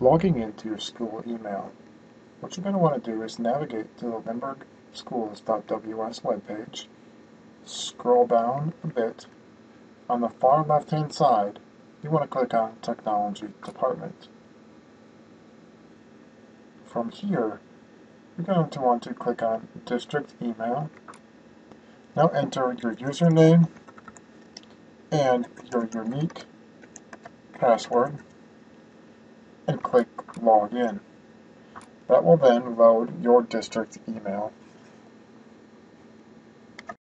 logging into your school email. What you're going to want to do is navigate to the lindberghschools.ws webpage, scroll down a bit. On the far left hand side, you want to click on Technology Department. From here, you're going to want to click on District Email. Now enter your username and your unique password and click Login. That will then load your district email